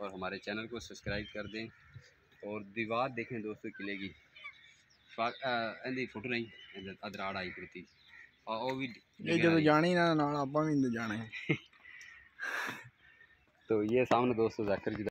और हमारे चैनल को सब्सक्राइब कर दें और दीवार देखें दोस्तों किले की। ਇਹਦੀ ਫੁੱਟ ਨਹੀਂ ਅਦਰਾੜ ਆਈ ਪੜਤੀ ਆ ਉਹ ਵੀ ਇਹ ਜਦੋਂ ਜਾਣੀ ਨਾ ਨਾਲ ਆਪਾਂ ਵੀ ਜਾਣਾ तो ये सामने दोस्तों जाकर